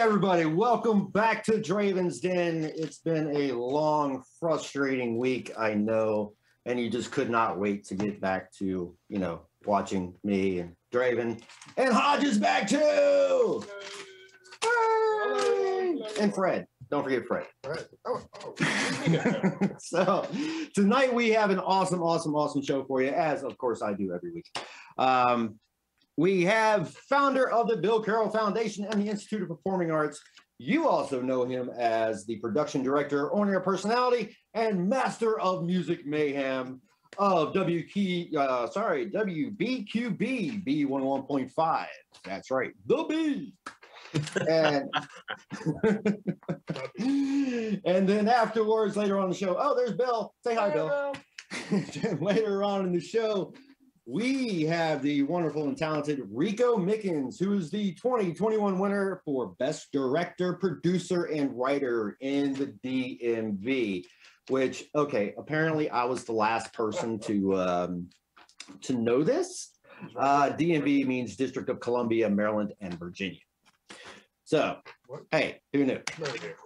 Hey, everybody, welcome back to Dravin's Den. It's been a long, frustrating week, I know, and you just could not wait to get back to, you know, watching me and Dravin. And Hodge is back too! Hooray! And Fred. Don't forget Fred. Right. Oh, oh. so tonight we have an awesome, awesome, awesome show for you, as of course I do every week. Um, we have founder of the Bill Carroll Foundation and the Institute of Performing Arts. You also know him as the production director, on-air personality, and master of music mayhem of WQ, uh, sorry, WBQB B11.5. That's right, the B. and and then afterwards, later on in the show, oh, there's Bill. Say hi, Bill. later on in the show, we have the wonderful and talented Rico Mickens, who is the 2021 winner for Best Director, Producer, and Writer in the DMV. Which, okay, apparently I was the last person to um, to know this. Uh, DMV means District of Columbia, Maryland, and Virginia. So, hey, who knew?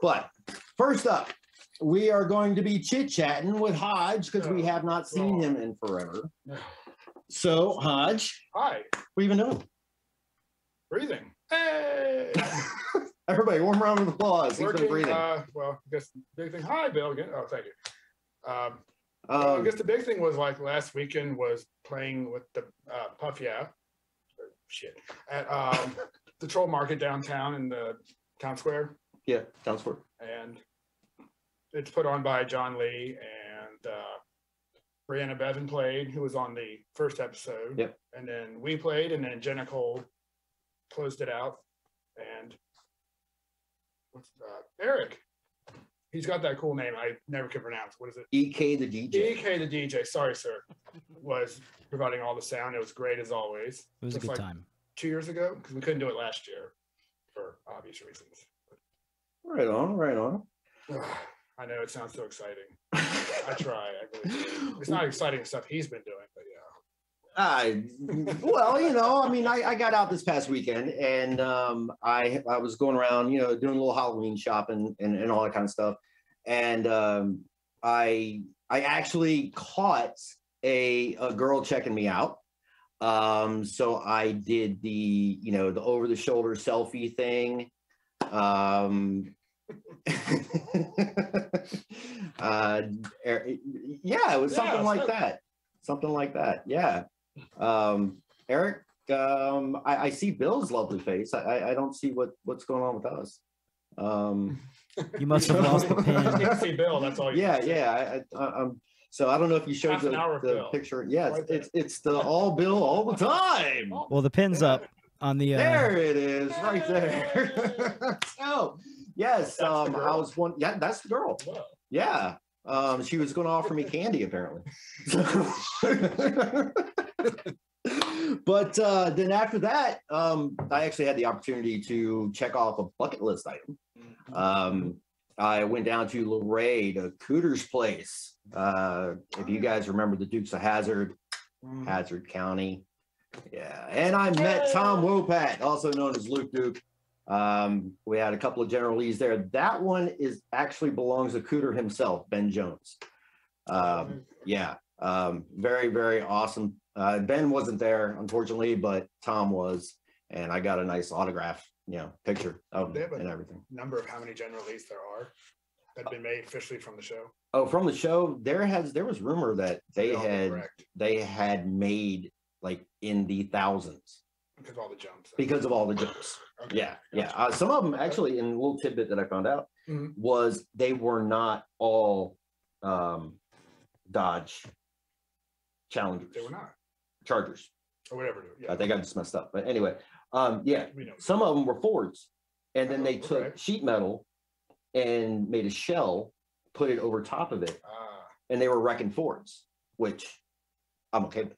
But first up, we are going to be chit chatting with Hodge because we have not seen him in forever. So, Hodge, Hi, what you been doing? breathing. Hey. Everybody, warm round of applause. He's been breathing. Uh, well, I guess the big thing. Hi, Bill. Again. Oh, thank you. Um, well, I Um, guess the big thing was like last weekend was playing with the uh, Puff Yeah, shit, at um, the Troll Market downtown in the town square, yeah, sounds good. and it's put on by John Lee and uh, Brianna Bevan played, who was on the first episode. Yep. And then we played, and then Jenna Cole closed it out, and what's uh, Eric? He's got that cool name I never can pronounce. What is it? EK the DJ. EK the DJ. Sorry, sir. Was providing all the sound. It was great as always. It was a good like time. Two years ago, because we couldn't do it last year for obvious reasons. Right on, right on. I know it sounds so exciting. I try. It's not exciting stuff he's been doing, but yeah. I well, you know, I mean, I, I got out this past weekend and um, I I was going around, you know, doing a little Halloween shopping and, and all that kind of stuff. And um, I I actually caught a a girl checking me out. Um, so I did the, you know, the over the shoulder selfie thing. Um, uh, er- yeah, it was Yeah, something like so- that. Something like that. Yeah. Um, Eric, um, I, I see Bill's lovely face. I, I, I don't see what, what's going on with us. Um, You must have lost the You can see Bill. That's all. You yeah, can yeah. I, I, um, so I don't know if you showed Half the, hour the picture. Yeah, Right it's, it's it's the all Bill all the time. Well, the pin's up on the. Uh, There it is, right there. so yes, um, I was one. Yeah, that's the girl. Whoa. Yeah. Um, she was going to offer me candy apparently. but uh, then after that, um, I actually had the opportunity to check off a bucket list item. Um, I went down to Luray to Cooter's place. Uh, if you guys remember the Dukes of Hazzard, Mm. Hazzard County. Yeah, and I met Tom Wopat, also known as Luke Duke. Um, we had a couple of General Lees there. That one is actually belongs to Cooter himself, Ben Jones. Um, yeah, um, very very awesome. Uh, ben wasn't there unfortunately, but Tom was, and I got a nice autograph, you know, picture of him and everything. Number of how many general Lees there are that have been made officially from the show. Oh, from the show, there has there was rumor that they had they had made like in the thousands because of all the jumps. because of all the jumps. Okay, Yeah, yeah. Uh, some of them actually, in a little tidbit that I found out, Mhm. was they were not all um, Dodge Challengers, They were not, Chargers. or whatever. Yeah, I think I just messed up, but anyway, um, yeah. Some of them were Fords, and then they Oh, took okay. sheet metal and made a shell, put it over top of it, Ah, and they were wrecking Fords, which I'm okay with.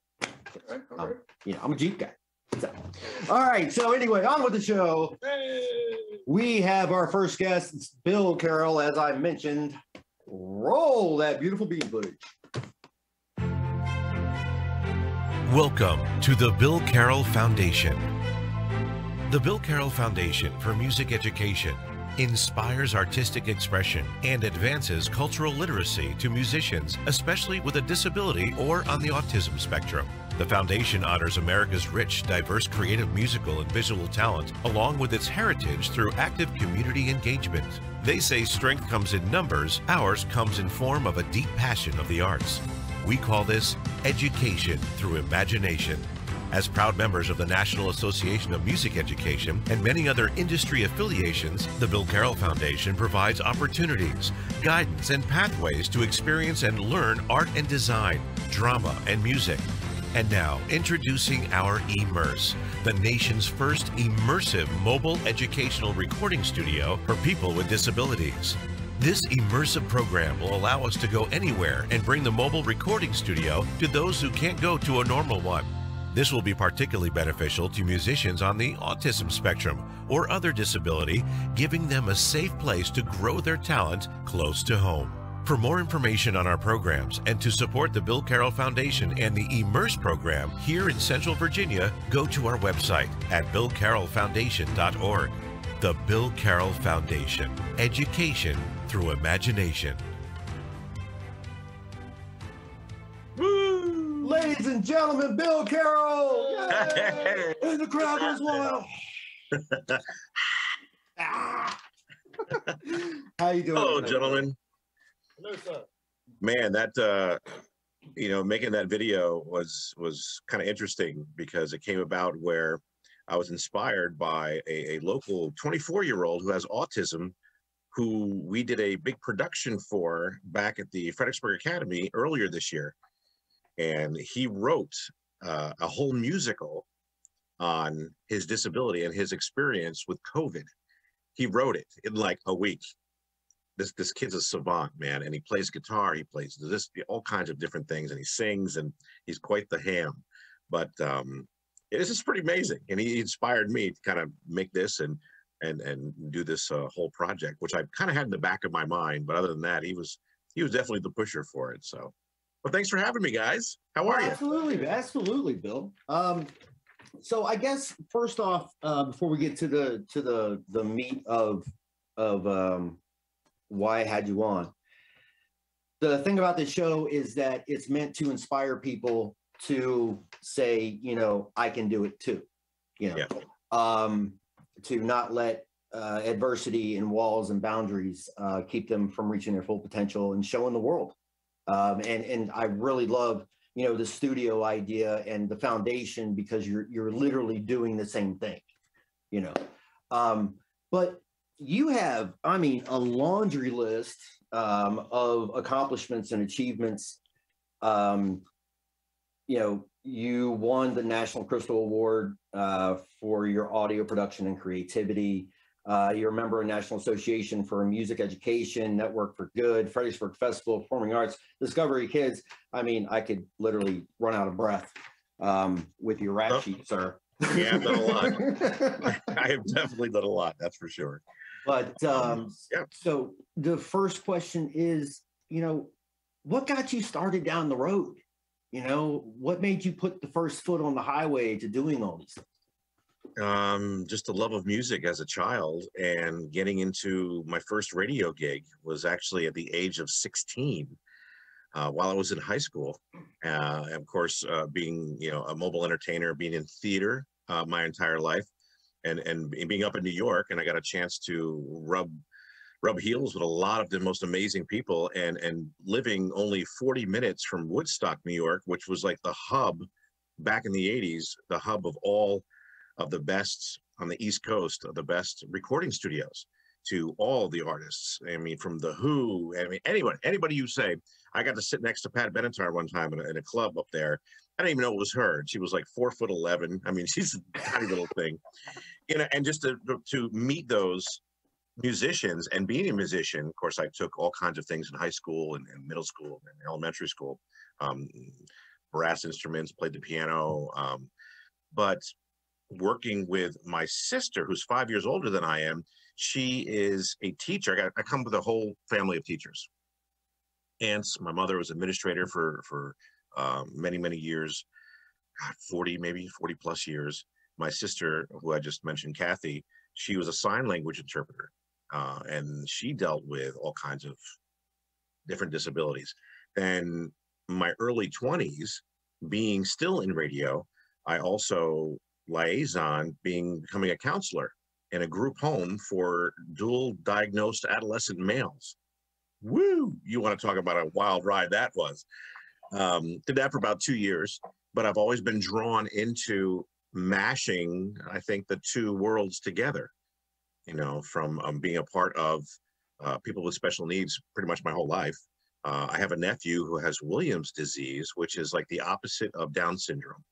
Um. You know, I'm a Jeep guy. So, all right. So anyway, on with the show. We have our first guest, it's Bill Carroll, as I mentioned. Roll that beautiful bean footage. Welcome to the Bill Carroll Foundation. The Bill Carroll Foundation for Music Education inspires artistic expression and advances cultural literacy to musicians, especially with a disability or on the autism spectrum. The foundation honors America's rich, diverse creative musical and visual talent, along with its heritage through active community engagement. They say strength comes in numbers, ours comes in form of a deep passion of the arts. We call this education through imagination. As proud members of the National Association of Music Education and many other industry affiliations, the Bill Carroll Foundation provides opportunities, guidance, and pathways to experience and learn art and design, drama, and music. And now, introducing our Immerse, the nation's first immersive mobile educational recording studio for people with disabilities. This immersive program will allow us to go anywhere and bring the mobile recording studio to those who can't go to a normal one. This will be particularly beneficial to musicians on the autism spectrum or other disability, giving them a safe place to grow their talent close to home. For more information on our programs and to support the Bill Carroll Foundation and the Immerse program here in Central Virginia, go to our website at billcarrollfoundation.org. The Bill Carroll Foundation Education through Imagination. Woo! Ladies and gentlemen, Bill Carroll! Yay! and the crowd goes wild. Ah. How you doing? Hello, tonight? gentlemen. Man, that uh, you know, making that video was was kind of interesting because it came about where I was inspired by a, a local 24 year old who has autism, who we did a big production for back at the Fredericksburg Academy earlier this year, and he wrote uh, a whole musical on his disability and his experience with COVID. He wrote it in like a week. This this kid's a savant, man, and he plays guitar, he plays this all kinds of different things, and he sings, and he's quite the ham. But um, it is pretty amazing, and he inspired me to kind of make this and and and do this uh, whole project, which I kind of had in the back of my mind. But other than that, he was he was definitely the pusher for it. So, well, thanks for having me, guys. How are you? Absolutely, absolutely, Bill. Um, so I guess first off, uh, before we get to the to the the meat of of um, why I had you on, the thing about this show is that it's meant to inspire people to say, you know, I can do it too. You know, um, to not let uh, adversity and walls and boundaries uh, keep them from reaching their full potential and showing the world. Um, and and I really love you know the studio idea and the foundation because you're you're literally doing the same thing, you know. Um, but you have, I mean, a laundry list um, of accomplishments and achievements. Um, you know, you won the National Crystal Award uh, for your audio production and creativity. Uh, you're a member of National Association for Music Education, Network for Good, Fredericksburg Festival of Performing Arts, Discovery Kids. I mean, I could literally run out of breath um, with your rap Oh. sheet, sir. Yeah, I've done a lot. I have definitely done a lot, that's for sure. But um, yeah. so the first question is, you know, what got you started down the road? You know, what made you put the first foot on the highway to doing all these things? um, just a love of music as a child and getting into my first radio gig was actually at the age of 16 uh, while I was in high school. Uh, and of course, uh, being you know a mobile entertainer, being in theater uh, my entire life, and and being up in New York, and I got a chance to rub rub heels with a lot of the most amazing people, and and living only 40 minutes from Woodstock, New York, which was like the hub back in the 80s, the hub of all of the best on the East Coast, of the best recording studios to all the artists. I mean, from the Who, I mean, anyone, anybody you say. I got to sit next to Pat Benatar one time in a, in a club up there. I didn't even know it was her. She was like four foot eleven. I mean, she's a tiny little thing, you know. And just to to meet those musicians and being a musician, of course, I took all kinds of things in high school and, and middle school and elementary school. Um, brass instruments, played the piano, um, but working with my sister, who's five years older than I am, she is a teacher. I got I come with a whole family of teachers. Aunts, my mother was administrator for for um, many many years, forty maybe forty plus years. My sister, who I just mentioned, Kathy, she was a sign language interpreter, uh, and she dealt with all kinds of different disabilities. And my early 20s, being still in radio, I also liaison being becoming a counselor in a group home for dual diagnosed adolescent males. Woo! You want to talk about a wild ride that was. Um, did that for about two years, but I've always been drawn into mashing, I think, the two worlds together. You know, from um, being a part of uh, people with special needs pretty much my whole life. Uh, I have a nephew who has Williams disease, which is like the opposite of Down syndrome.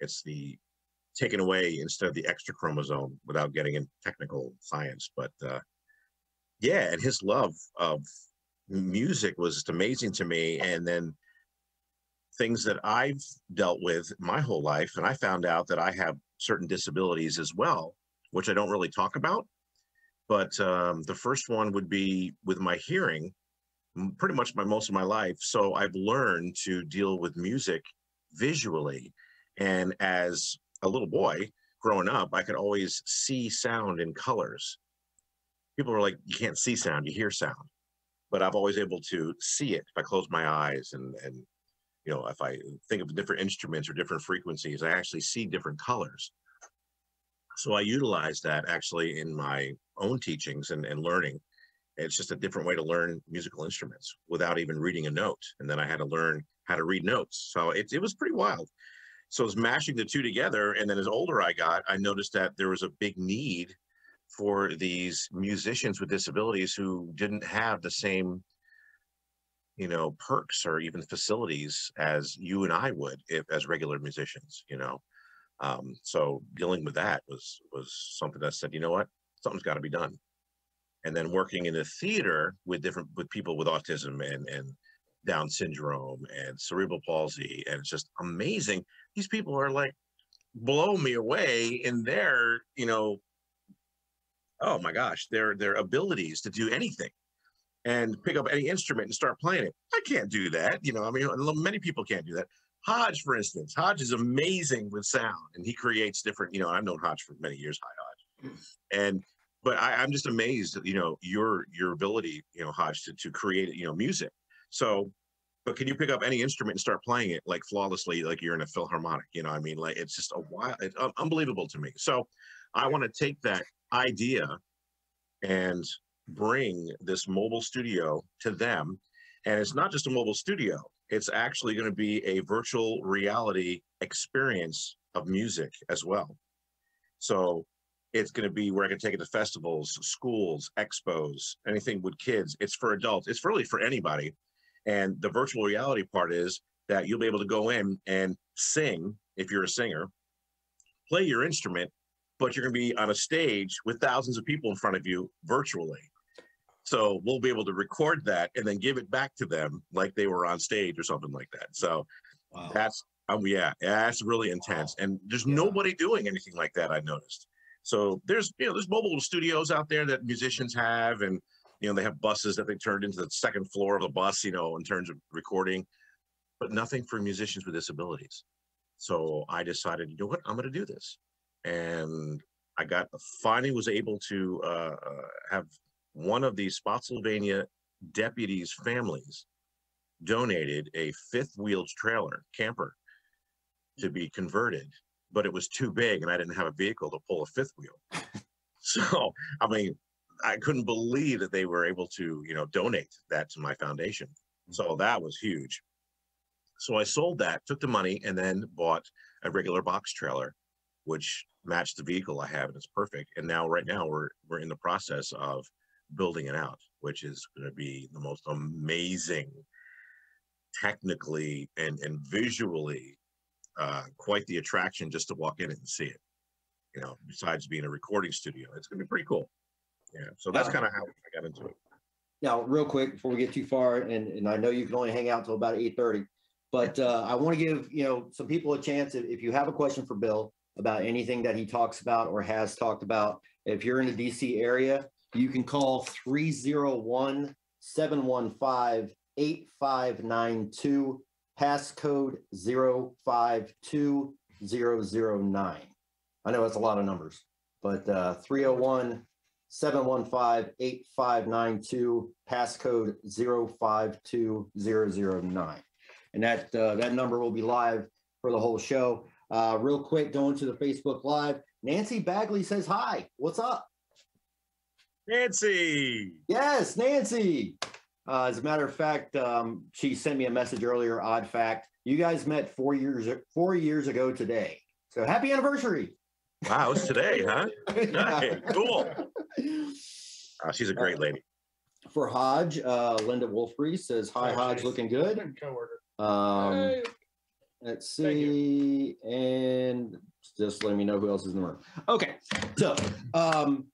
It's the taken away instead of the extra chromosome without getting in technical science. But uh, yeah, and his love of music was just amazing to me. And then things that I've dealt with my whole life, and I found out that I have certain disabilities as well, which I don't really talk about. But um, the first one would be with my hearing, pretty much my most of my life. So I've learned to deal with music visually. And as a little boy growing up, I could always see sound in colors. People are like, you can't see sound, you hear sound. But I've always able to see it if I close my eyes and and you know, if I think of different instruments or different frequencies, I actually see different colors. So I utilize that actually in my own teachings and, and learning. It's just a different way to learn musical instruments without even reading a note. And then I had to learn how to read notes. So it, it was pretty wild. So I was mashing the two together. And then as older I got, I noticed that there was a big need for these musicians with disabilities who didn't have the same, you know, perks or even facilities as you and I would if as regular musicians, you know. Um, so dealing with that was was something that said, you know what, something's got to be done. And then working in the theater with different with people with autism and and Down syndrome and cerebral palsy, and it's just amazing these people are like blow me away in their you know oh my gosh their their abilities to do anything and pick up any instrument and start playing it. I can't do that you know i mean many people can't do that. Hodge for instance hodge is amazing with sound and he creates different you know i've known hodge for many years hi hodge. And but I, i'm just amazed you know your your ability you know hodge to, to create you know music. So but can you pick up any instrument and start playing it like flawlessly like you're in a philharmonic you know i mean like it's just a wild it's unbelievable to me. So i want to take that idea and bring this mobile studio to them. And it's not just a mobile studio it's actually going to be a virtual reality experience of music as well. So it's going to be where i can take it to festivals schools expos anything with kids. It's for adults it's really for anybody. And the virtual reality part is that you'll be able to go in and sing if you're a singer, play your instrument, but you're going to be on a stage with thousands of people in front of you virtually. So we'll be able to record that and then give it back to them like they were on stage or something like that. So wow. that's um, yeah, that's really intense. Wow. And there's yeah. nobody doing anything like that. I noticed. So there's you know there's mobile studios out there that musicians have and you know, they have buses that they turned into the second floor of the bus, you know, in terms of recording, but nothing for musicians with disabilities. So I decided, you know what, I'm going to do this. And I got finally was able to uh, uh, have one of the Spotsylvania deputies' families donated a fifth wheeled trailer camper to be converted, but it was too big and I didn't have a vehicle to pull a fifth wheel. so, I mean, I couldn't believe that they were able to, you know, donate that to my foundation. So mm-hmm. that was huge. So I sold that, took the money, and then bought a regular box trailer, which matched the vehicle I have, and it's perfect. And now, right now, we're we're in the process of building it out, which is going to be the most amazing, technically and and visually, uh, quite the attraction just to walk in it and see it. You know, besides being a recording studio, it's going to be pretty cool. Yeah. So that's kind of how I got into it. Now, real quick before we get too far, and, and I know you can only hang out till about 8:30, but uh, I want to give you know some people a chance. If, if you have a question for Bill about anything that he talks about or has talked about, if you're in the DC area, you can call 301 715 8592, passcode 052009. I know it's a lot of numbers, but uh, 301 715 8592, passcode 052009. And that uh, that number will be live for the whole show. Uh, real quick, going to the Facebook Live. Nancy Bagley says hi. What's up? Nancy. Yes, Nancy. Uh, as a matter of fact, um, she sent me a message earlier. Odd fact: you guys met four years four years ago today. So happy anniversary! Wow, it's today, huh? Yeah. Hey, cool. Uh, she's a great lady. For Hodge, uh, Linda Wolfrey says hi. Hi, Hodge, Chase. looking good. Coworker. Um, Hey, Let's see, and just let me know who else is in the room. Okay, so um,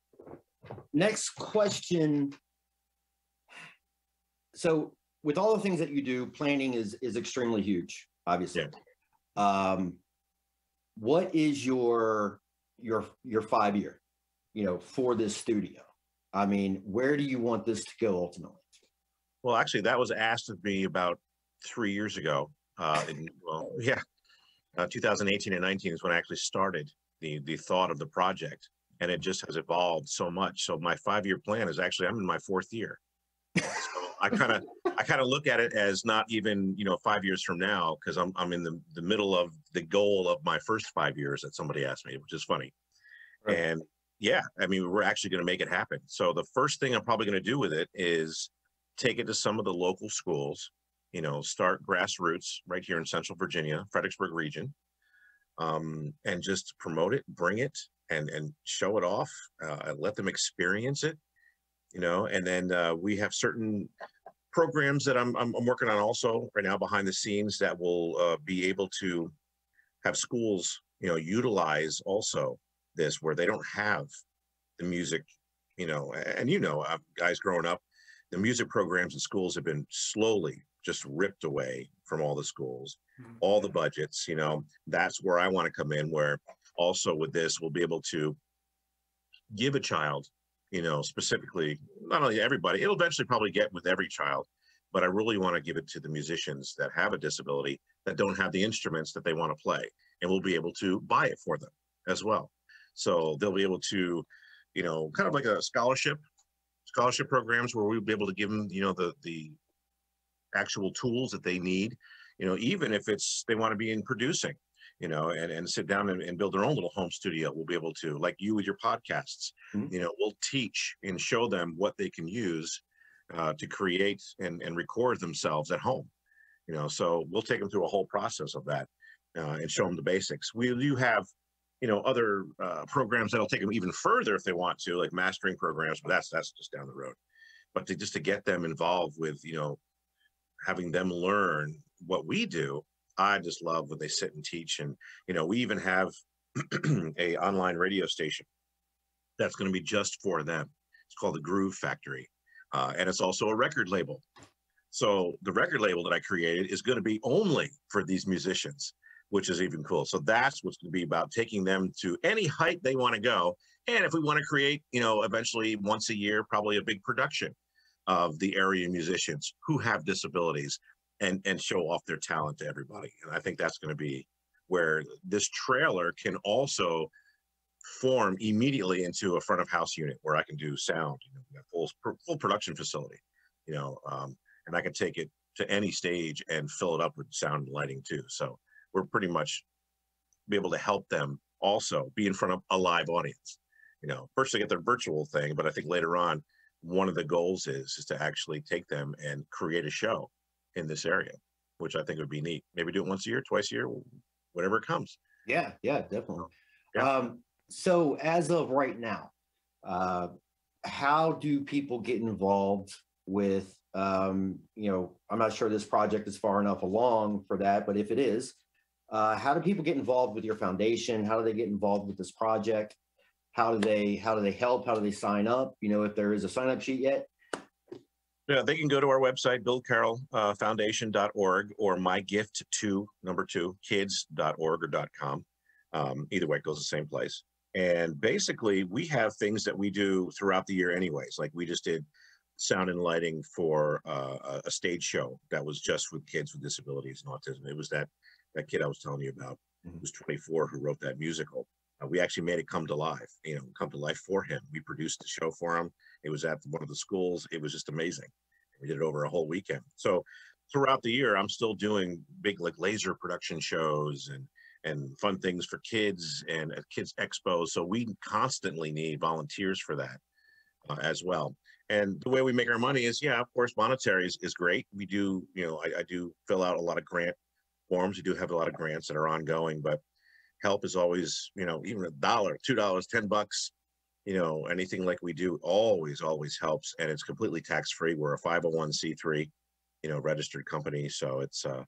next question. So, with all the things that you do, planning is is extremely huge, obviously. Um, what is your your your five year, you know, for this studio? I mean, where do you want this to go ultimately? Well, actually, that was asked of me about three years ago. Uh, in, well, yeah, uh, 2018 and 19 is when I actually started the the thought of the project, and it just has evolved so much. So my five year plan is actually I'm in my fourth year. So I kind of I kind of look at it as not even you know five years from now because I'm I'm in the the middle of the goal of my first five years that somebody asked me, which is funny. Right. And yeah, I mean we're actually going to make it happen. So the first thing I'm probably going to do with it is take it to some of the local schools. You know, start grassroots right here in Central Virginia, Fredericksburg region, um, and just promote it, bring it, and and show it off. Uh, let them experience it you know and then uh, we have certain programs that I'm, I'm I'm working on also right now behind the scenes that will uh, be able to have schools you know utilize also this where they don't have the music you know and you know guys growing up the music programs in schools have been slowly just ripped away from all the schools Mhm. all the budgets you know that's where i want to come in where also with this we'll be able to give a child you know specifically not only everybody it'll eventually probably get with every child but i really want to give it to the musicians that have a disability that don't have the instruments that they want to play and we'll be able to buy it for them as well so they'll be able to you know kind of like a scholarship scholarship programs where we'll be able to give them you know the the actual tools that they need you know even if it's they want to be in producing you know and, and sit down and, and build their own little home studio we'll be able to like you with your podcasts Mhm. you know we'll teach and show them what they can use uh, to create and, and record themselves at home you know so we'll take them through a whole process of that uh, and show them the basics we do have you know other uh, programs that'll take them even further if they want to like mastering programs but that's that's just down the road but to just to get them involved with you know having them learn what we do i just love when they sit and teach. And you know we even have a online radio station that's going to be just for them. It's called the groove factory uh, and it's also a record label. So the record label that i created is going to be only for these musicians which is even cool. So that's what's going to be about taking them to any height they want to go. And if we want to create you know eventually once a year probably a big production of the area musicians who have disabilities and and show off their talent to everybody. And i think that's going to be where this trailer can also form immediately into a front of house unit where i can do sound you know, full full production facility you know um, and i can take it to any stage and fill it up with sound and lighting too. So we're pretty much be able to help them also be in front of a live audience you know. First they get their virtual thing but i think later on one of the goals is is to actually take them and create a show in this area which i think would be neat maybe do it once a year twice a year whatever it comes Yeah, yeah, definitely. Yeah. Um, so as of right now, uh, how do people get involved with, um, you know, I'm not sure this project is far enough along for that, but if it is, uh, how do people get involved with your foundation? How do they get involved with this project? How do they, how do they help? How do they sign up? You know, if there is a sign up sheet yet? Yeah, they can go to our website, billcarrollfoundation.org or my gift to number two kids.org or .com. Um, either way, it goes the same place. And basically, we have things that we do throughout the year, anyways. Like we just did sound and lighting for uh, a- stage show that was just with kids with disabilities and autism. It was that that kid I was telling you about, Mhm. who was 24, who wrote that musical. Uh, we actually made it come to life, you know, come to life for him. We produced the show for him. It was at one of the schools. It was just amazing. We did it over a whole weekend. So throughout the year, I'm still doing big like laser production shows and and fun things for kids and at kids expos. So we constantly need volunteers for that uh, as well. And the way we make our money is, yeah, of course, monetary is, is great. We do, you know, I, I do fill out a lot of grant forms. We do have a lot of grants that are ongoing, but help is always, you know, even a dollar, two dollars, ten bucks, you know, anything like we do always, always helps. And it's completely tax free. We're a 501c3, you know, registered company. So it's uh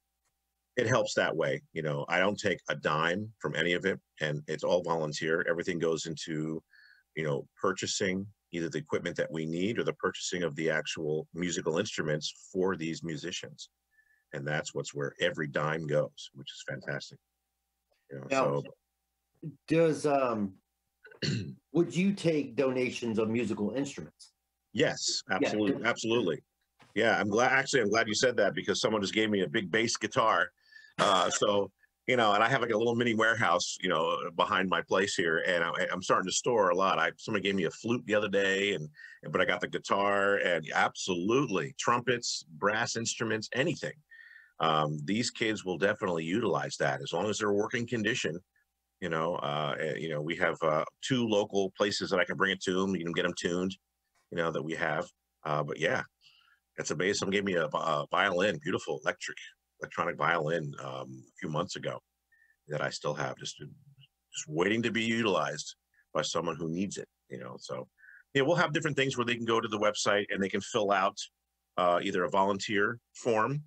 it helps that way. You know, I don't take a dime from any of it and it's all volunteer. Everything goes into, you know, purchasing either the equipment that we need or the purchasing of the actual musical instruments for these musicians. And that's what's where every dime goes, which is fantastic. You know, Now, so Does um would you take donations of musical instruments? yes, absolutely, absolutely. Yeah, I'm glad. Actually, I'm glad you said that because someone just gave me a big bass guitar. Uh, so you know, and I have like a little mini warehouse, you know, behind my place here, and I, I'm starting to store a lot. I somebody gave me a flute the other day, and but I got the guitar and absolutely trumpets, brass instruments, anything. Um, these kids will definitely utilize that as long as they're working condition. You know, uh, eh, you know, we have uh, two local places that I can bring it to them. You can get them tuned. You know that we have. Uh, but yeah, it's amazing. Someone gave me a, a violin, beautiful electric electronic violin um, a few months ago that I still have, just just waiting to be utilized by someone who needs it. You know, so yeah, we'll have different things where they can go to the website and they can fill out uh, either a volunteer form,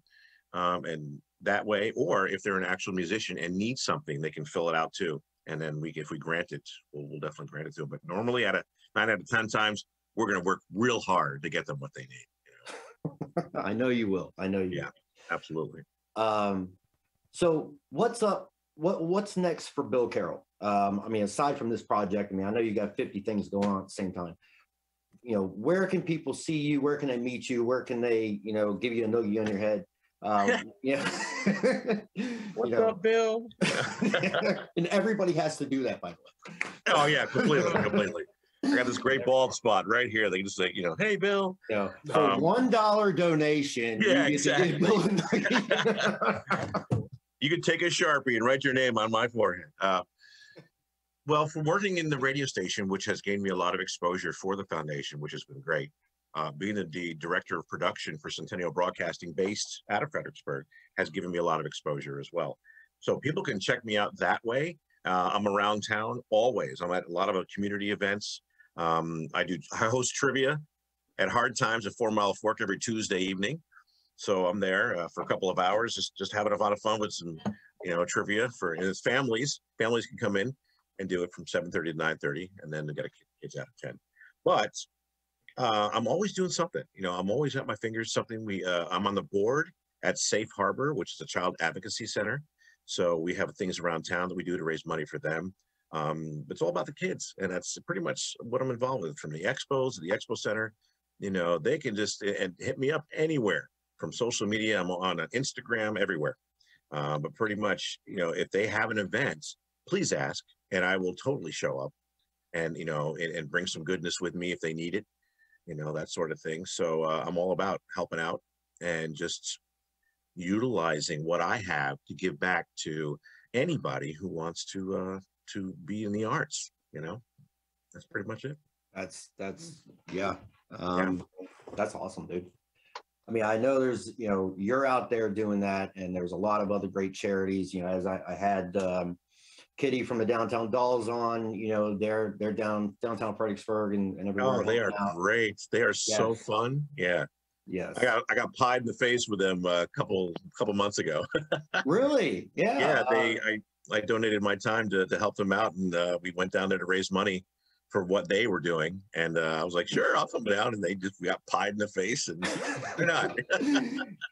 um, and that way, or if they're an actual musician and need something, they can fill it out too. And then we, if we grant it, we'll, we'll definitely grant it to them. But normally, at a nine out of ten times, we're going to work real hard to get them what they need. I know you will. I know you. Yeah. Absolutely. Um, so what's up? What what's next for Bill Carroll? Um, I mean, aside from this project, I mean, I know you got 50 things going on at the same time. You know, where can people see you? Where can they meet you? Where can they, you know, give you a noogie on your head? Um, yeah. What's You know, up, Bill? and everybody has to do that, by the way. Oh yeah, completely, completely. I got this great bald spot right here. They can just say, you know, hey Bill. You know, for Um, one dollar donation, Yeah, you get to exactly. Bill. You can take a sharpie and write your name on my forehead. Uh, well, from working in the radio station, which has gained me a lot of exposure for the foundation, which has been great. Uh, being the, the director of production for Centennial Broadcasting, based out of Fredericksburg, has given me a lot of exposure as well. So people can check me out that way. Uh, I'm around town always. I'm at a lot of uh, community events. Um, I do I host trivia at Hard Times at Four Mile Fork every Tuesday evening. So I'm there uh, for a couple of hours, just just having a lot of fun with some, you know, trivia for and it's families. Families can come in and do it from 7:30 to 9:30, and then they got kids out of 10. But uh, I'm always doing something. You know, I'm always at my fingers. Something we uh, I'm on the board at Safe Harbor, which is a child advocacy center. So we have things around town that we do to raise money for them. Um, it's all about the kids, and that's pretty much what I'm involved with. From the expos the expo center, you know, they can just and hit me up anywhere from social media. I'm on uh, Instagram, everywhere. Uh, but pretty much, you know, if they have an event, please ask, and I will totally show up, and you know, and, and bring some goodness with me if they need it, you know, that sort of thing. So uh, I'm all about helping out and just utilizing what I have to give back to anybody who wants to uh, to be in the arts. You know, that's pretty much it. That's that's yeah. Um that's awesome, dude. I mean, I know there's, you know, you're out there doing that, and there's a lot of other great charities. You know, as I, I had um Kitty from the Downtown Dolls on, you know, they're they're down downtown Fredericksburg and, and everywhere. Oh, they are out. great. They are so fun. Yeah, Yes. I got I got pied in the face with them a couple couple months ago. really? Yeah. yeah, they uh, I I donated my time to to help them out, and uh, we went down there to raise money for what they were doing, and uh, I was like, sure, I'll come down, and they just got pied in the face, and they're not.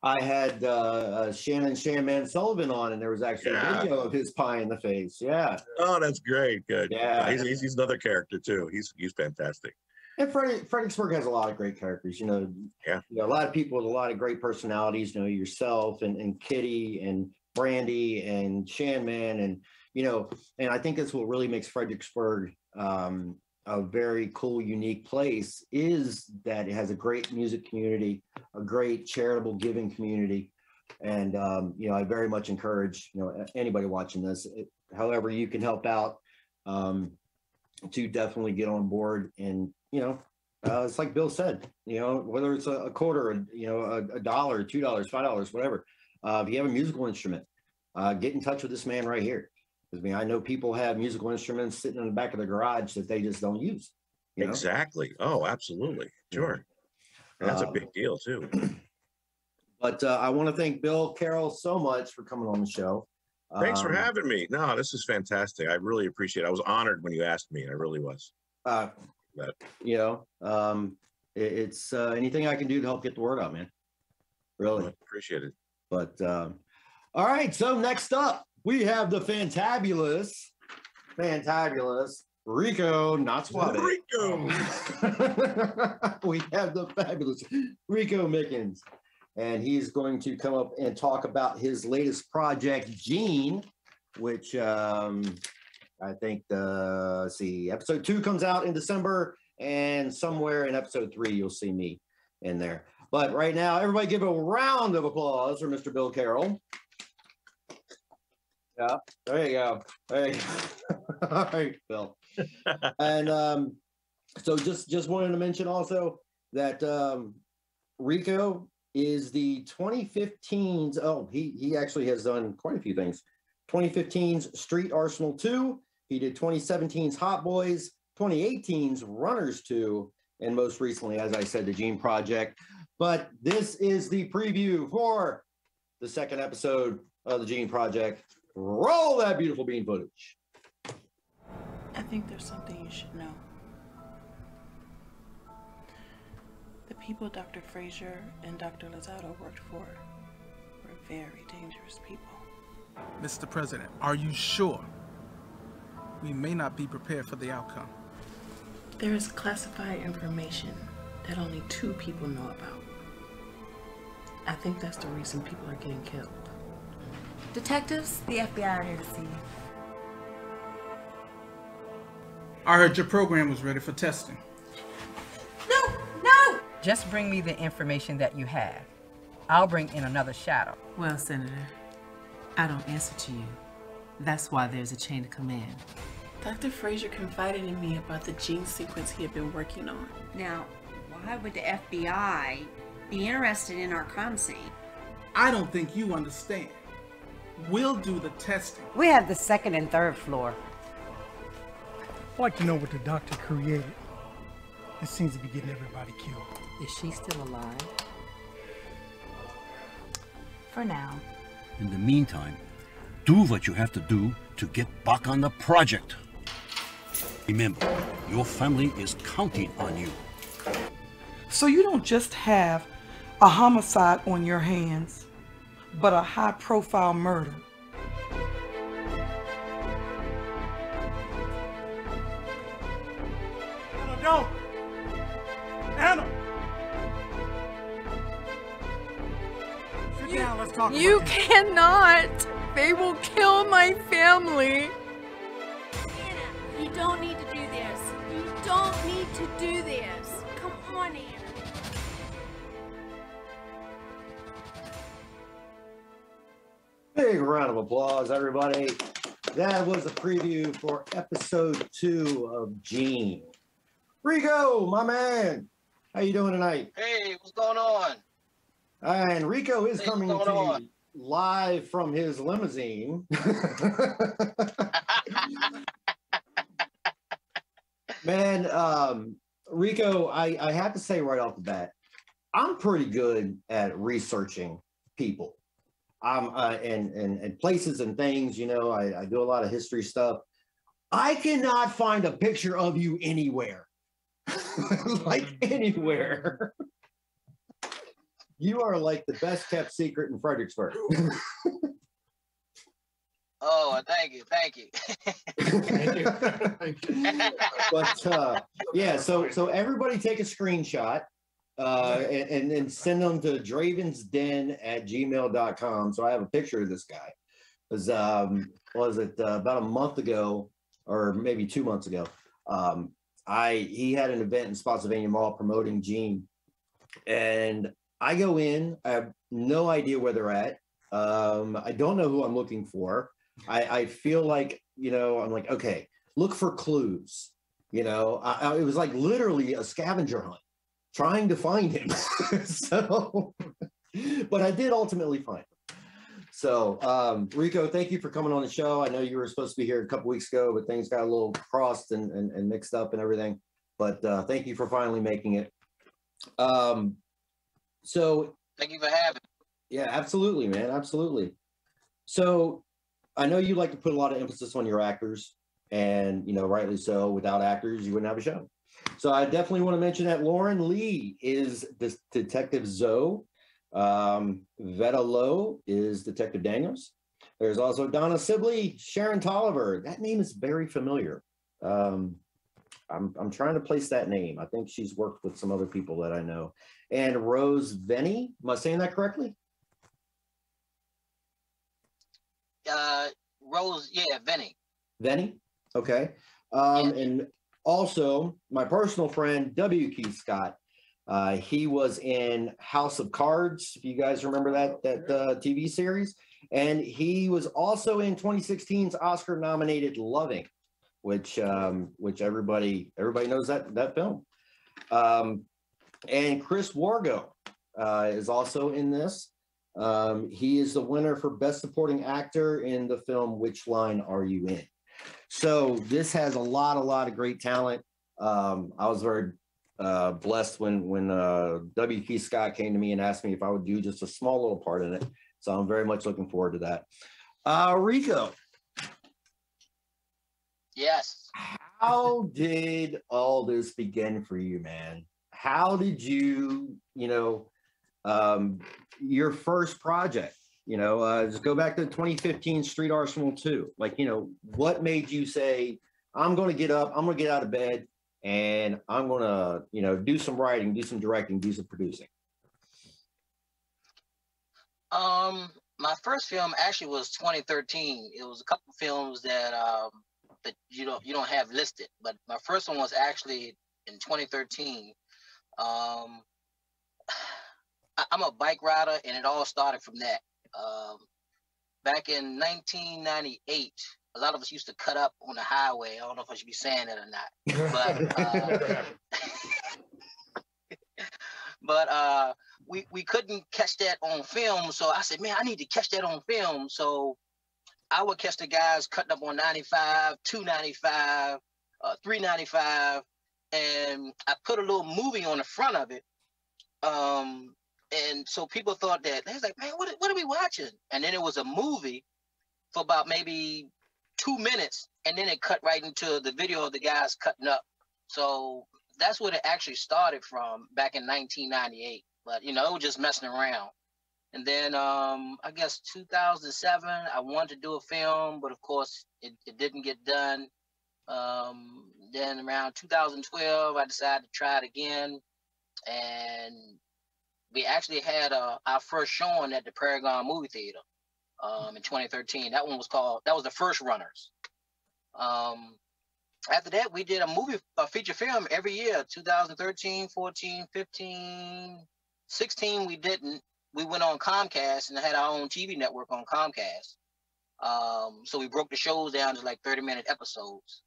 I had uh, uh, Shannon Shanman Sullivan on, and there was actually Yeah. a video of his pie in the face. Yeah. oh, that's great, good. Yeah. he's, he's he's another character too. He's he's fantastic. And Frederick, Fredericksburg has a lot of great characters. You know, Yeah. you know, a lot of people with a lot of great personalities. You know, yourself and, and Kitty and Brandy and Shanman and you know, and I think that's what really makes Fredericksburg um, a very cool, unique place is that it has a great music community, a great charitable giving community. And, um, you know, I very much encourage, you know, anybody watching this, it- however you can help out, um, to definitely get on board and, you know, uh, it's like Bill said, you know, whether it's a, a quarter, you know, a, a dollar, two dollars, five dollars, whatever. Uh, if you have a musical instrument, uh, get in touch with this man right here. I mean, I know people have musical instruments sitting in the back of the garage that they just don't use. You know? Exactly. Oh, absolutely. Sure. And that's a Um, big deal too. But uh, I want to thank Bill Carroll so much for coming on the show. Thanks for Um, having me. No, this is fantastic. I really appreciate it. I was honored when you asked me. And I really was. Uh, But- you know, um, it- it's uh, anything I can do to help get the word out, man. Really. Appreciate it. But um, all right, so next up we have the fantabulous, fantabulous Rico, not Suave. Rico. we have the fabulous Rico Mickens, and he's going to come up and talk about his latest project, Gene, which um, I think the let's see episode two comes out in December, and somewhere in episode three you'll see me in there. But right now, everybody give a round of applause for Mr. Bill Carroll. Yeah, there you go. There you go. All right, Bill. and um, so just just wanted to mention also that um, Rico is the 2015's. Oh, he he actually has done quite a few things. 2015's Street Arsenal 2. He did 2017's Hot Boys, 2018's Runners 2, and most recently, as I said, the Gene Project. But this is the preview for the second episode of the Gene Project. Roll that beautiful bean footage. I think there's something you should know. The people Dr. Frazier and Dr. Lozado worked for were very dangerous people. Mr. President, are you sure? We may not be prepared for the outcome. There is classified information that only two people know about. I think that's the reason people are getting killed. Detectives, the FBI are here to see you. I heard your program was ready for testing. No, no! Just bring me the information that you have. I'll bring in another shadow. Well, Senator, I don't answer to you. That's why there's a chain of command. Dr. Frazier confided in me about the gene sequence he had been working on. Now, why would the FBI be interested in our crime scene? I don't think you understand. We'll do the testing. We have the second and third floor. I'd like to know what the doctor created. It seems to be getting everybody killed. Is she still alive? For now. In the meantime, do what you have to do to get back on the project. Remember, your family is counting on you. So you don't just have a homicide on your hands, but a high profile murder. Anna, don't! Anna! Sit down, let's talk You about this. cannot. They will kill my family. Anna, You don't need Big round of applause, everybody. That was a preview for episode two of Gene. Rico, my man, how you doing tonight? Hey, what's going on? And Rico is Hey, coming to you live from his limousine. Man, um, Rico, I, I have to say right off the bat, I'm pretty good at researching people. I'm uh, and, and and places and things. You know, I, I do a lot of history stuff. I cannot find a picture of you anywhere, like anywhere. you are like the best kept secret in Fredericksburg. Oh, thank you, thank you. thank you, thank you. but uh, yeah, so so everybody take a screenshot uh, and, then send them to dravinsden at gmail.com. So I have a picture of this guy. was um was it uh, about a month ago or maybe two months ago. Um, I he had an event in Spotsylvania Mall promoting Gene, and I go in. I have no idea where they're at. Um, I don't know who I'm looking for. I, I feel like you know I'm like okay, look for clues. You know, I, I, it was like literally a scavenger hunt trying to find him. so, but I did ultimately find him. So, um, Rico, thank you for coming on the show. I know you were supposed to be here a couple weeks ago, but things got a little crossed and, and, and mixed up and everything. But uh, thank you for finally making it. Um, so, thank you for having. Yeah, absolutely, man, absolutely. So, I know you like to put a lot of emphasis on your actors, and you know, rightly so. Without actors, you wouldn't have a show. So I definitely want to mention that Lauren Lee is the Detective Zoe. Um, Veta Lowe is Detective Daniels. There's also Donna Sibley, Sharon Tolliver. That name is very familiar. Um, I'm, I'm trying to place that name. I think she's worked with some other people that I know. And Rose Venny. Am I saying that correctly? Uh, Rose, yeah, Venny. Venny. Okay. Um, yeah. And also, my personal friend W. Keith Scott. Uh, he was in House of Cards. If you guys remember that that uh, TV series, and he was also in 2016's Oscar-nominated Loving, which um, which everybody everybody knows that that film. Um, and Chris Wargo uh, is also in this. Um, he is the winner for Best Supporting Actor in the film Which Line Are You In? So this has a lot, a lot of great talent. Um, I was very uh, blessed when when uh, W.P. Scott came to me and asked me if I would do just a small little part in it. So I'm very much looking forward to that. Uh, Rico. Yes. How did all this begin for you, man? How did you, you know, um, your first project? You know, uh, just go back to 2015 Street Arsenal 2. Like, you know, what made you say, I'm going to get up, I'm going to get out of bed, and I'm going to, you know, do some writing, do some directing, do some producing? Um, my first film actually was 2013. It was a couple films that um that you don't you don't have listed, but my first one was actually in 2013. Um, I, I'm a bike rider, and it all started from that. Um, back in 1998, a lot of us used to cut up on the highway. I don't know if I should be saying it or not, but uh, but uh, we we couldn't catch that on film. So I said, man, I need to catch that on film. So I would catch the guys cutting up on 95, 295, uh, 395, and I put a little movie on the front of it. Um, and so people thought that they was like, man, what, what are we watching? And then it was a movie for about maybe two minutes, and then it cut right into the video of the guys cutting up. So that's what it actually started from back in 1998. But you know, it was just messing around. And then um, I guess 2007, I wanted to do a film, but of course it, it didn't get done. Um, then around 2012, I decided to try it again, and we actually had uh, our first showing at the Paragon Movie Theater um, in 2013. That one was called, that was the first Runners. Um, after that, we did a movie, a feature film every year 2013, 14, 15, 16. We didn't. We went on Comcast and had our own TV network on Comcast. Um, so we broke the shows down to like 30 minute episodes.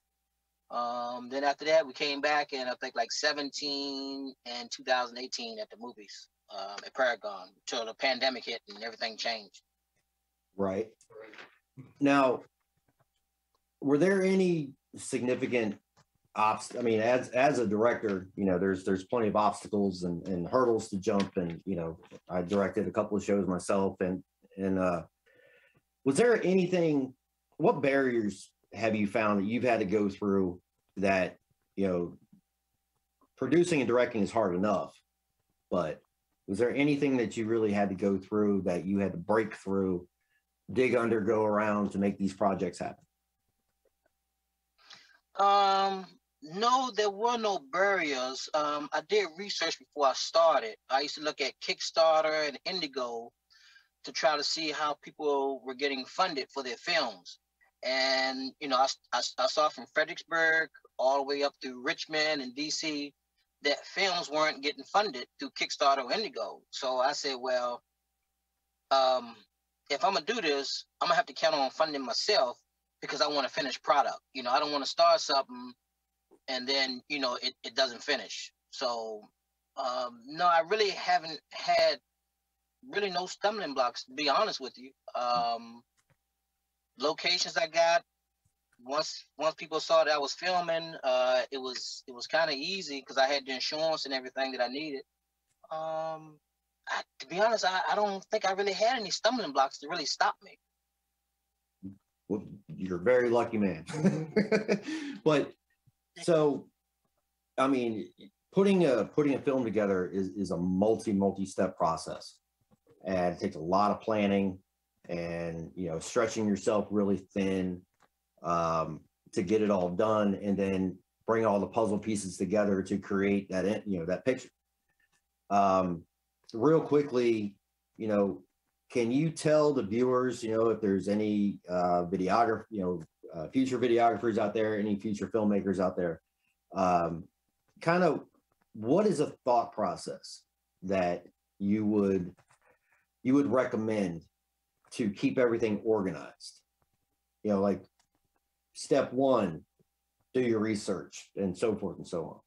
Um, then after that, we came back and I think like 17 and 2018 at the movies um, at Paragon until the pandemic hit and everything changed. Right. Now, were there any significant obst? I mean, as as a director, you know, there's there's plenty of obstacles and, and hurdles to jump, and you know, I directed a couple of shows myself, and and uh, was there anything? What barriers have you found that you've had to go through that you know producing and directing is hard enough but was there anything that you really had to go through that you had to break through dig under go around to make these projects happen? Um no there were no barriers. Um i did research before i started. I used to look at kickstarter and indigo to try to see how people were getting funded for their films. And, you know, I, I, I saw from Fredericksburg all the way up through Richmond and DC that films weren't getting funded through Kickstarter or Indigo. So I said, well, um, if I'm gonna do this, I'm gonna have to count on funding myself because I want to finish product. You know, I don't want to start something and then you know it, it doesn't finish. So um, no, I really haven't had really no stumbling blocks to be honest with you. Um, locations I got once once people saw that I was filming, uh, it was it was kind of easy because I had the insurance and everything that I needed. Um, I, to be honest, I, I don't think I really had any stumbling blocks to really stop me. Well, you're a very lucky man. but so, I mean, putting a putting a film together is is a multi multi step process, and it takes a lot of planning, and you know, stretching yourself really thin um, to get it all done, and then bring all the puzzle pieces together to create that you know that picture. Um, real quickly, you know, can you tell the viewers, you know, if there's any uh, videographer, you know, uh, future videographers out there, any future filmmakers out there, um, kind of what is a thought process that you would you would recommend to keep everything organized? You know, like step one, do your research and so forth and so on.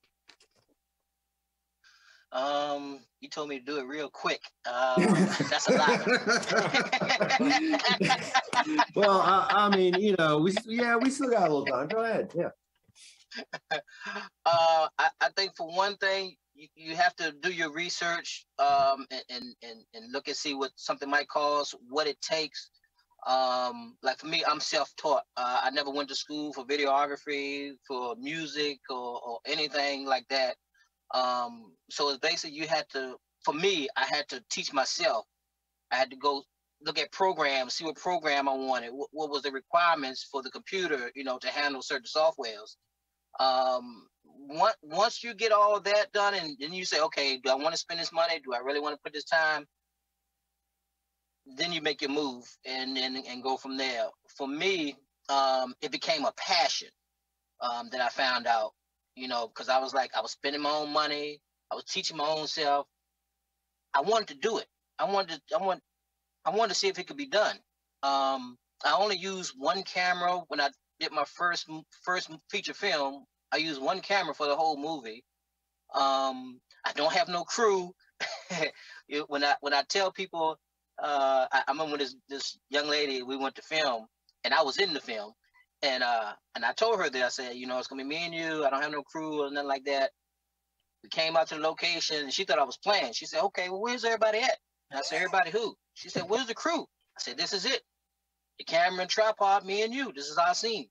Um, you told me to do it real quick. Um, that's a lot. well, I, I, mean, you know, we yeah, we still got a little time. Go ahead. Yeah. Uh, I, I think for one thing, you, you have to do your research um, and, and, and, and look and see what something might cost, what it takes. Um, like for me, I'm self-taught. Uh, I never went to school for videography, for music, or, or anything like that. Um, so it's basically you had to, for me, I had to teach myself. I had to go look at programs, see what program I wanted, what, what was the requirements for the computer, you know, to handle certain softwares. Um, once once you get all that done, and then you say, okay, do I want to spend this money? Do I really want to put this time? Then you make your move and and, and go from there. For me, um, it became a passion um, that I found out you know, because I was like, I was spending my own money, I was teaching my own self. I wanted to do it. I wanted to, I want, I wanted to see if it could be done. Um, I only used one camera when I did my first first feature film. I used one camera for the whole movie. Um, I don't have no crew. when I when I tell people, uh, I, I remember this this young lady we went to film, and I was in the film, and uh, and I told her that I said, you know, it's gonna be me and you. I don't have no crew or nothing like that. We came out to the location and she thought I was playing. She said, okay, well, where's everybody at? And I said, everybody who? She said, where's the crew? I said, this is it. The camera and tripod, me and you. This is our scene.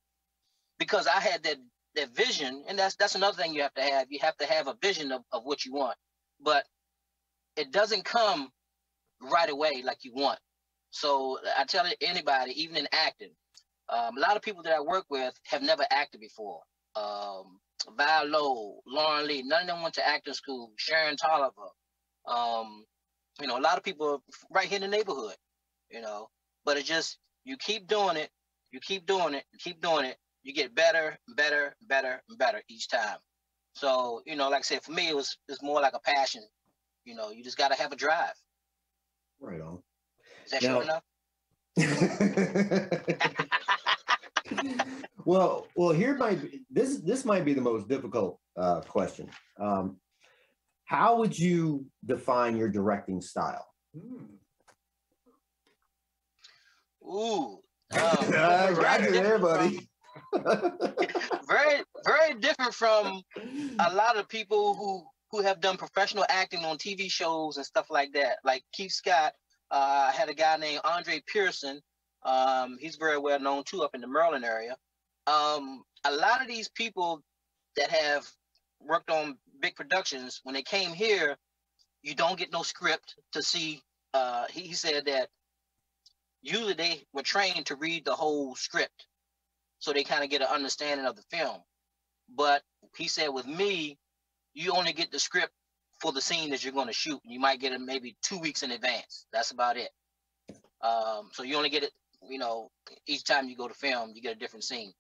Because I had that that vision, and that's that's another thing you have to have. You have to have a vision of, of what you want. But it doesn't come right away like you want. So I tell anybody, even in acting, um, a lot of people that I work with have never acted before. Um, Val Lowe, Lauren Lee, none of them went to acting school. Sharon Tolliver, um, you know, a lot of people right here in the neighborhood, you know. But it's just you keep doing it, you keep doing it, you keep doing it. You get better, better, better, better each time. So you know, like I said, for me, it was it's more like a passion. You know, you just got to have a drive. Right on. Is that now, enough? well, well, here might be, this this might be the most difficult uh, question. Um, how would you define your directing style? Ooh, um, got you there, buddy. very, very different from a lot of people who who have done professional acting on TV shows and stuff like that. Like Keith Scott, uh, had a guy named Andre Pearson. Um, he's very well known too up in the Maryland area. Um, a lot of these people that have worked on big productions, when they came here, you don't get no script to see. Uh, he, he said that usually they were trained to read the whole script, so they kind of get an understanding of the film. But he said with me, you only get the script for the scene that you're going to shoot. You might get it maybe two weeks in advance. That's about it. Um, so you only get it, you know, each time you go to film, you get a different scene.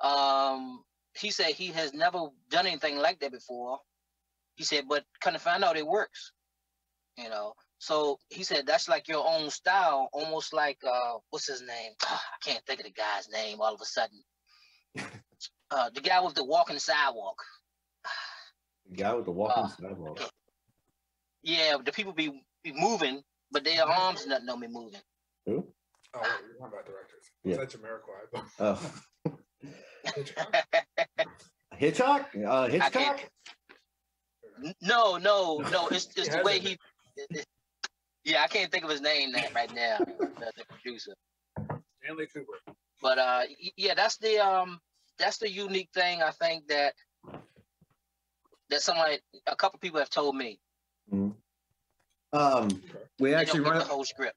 Um, he said he has never done anything like that before. He said, but kind of find out it works. You know, so he said that's like your own style, almost like uh, what's his name? I can't think of the guy's name all of a sudden. Uh, the guy with the walking sidewalk. The guy with the walking sidewalk. Yeah, the people be, be moving, but their arms nothing on me moving. Who? Oh, you're talking about directors. Yeah. That's Jamiroquai. Oh. Hitchcock? Uh, Hitchcock? No, no, no. It's just the has way it. he. Yeah, I can't think of his name right now. The, the producer. Stanley Cooper. But uh, yeah, that's the um, that's the unique thing I think that that somebody, a couple people have told me. Um, we They actually don't run the whole script.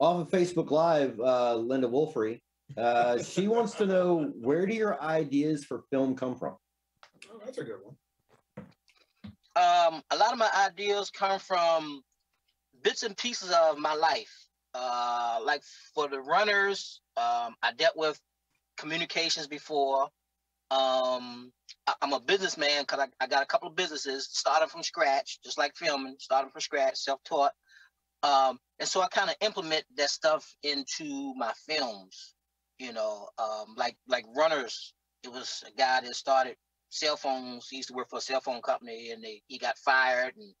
off of Facebook Live, uh, Linda Wolfrey. Uh, she wants to know where do your ideas for film come from? Oh, that's a good one. Um, a lot of my ideas come from bits and pieces of my life. Uh, like for the runners, um, I dealt with communications before. Um, I, am a businessman because I, I got a couple of businesses started from scratch, just like filming, started from scratch, self-taught. Um, and so I kind of implement that stuff into my films. You know, um, like like runners. It was a guy that started cell phones. He used to work for a cell phone company, and they, he got fired, and